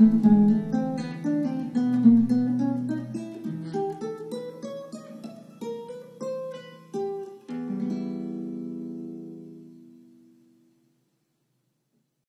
Mm-hmm.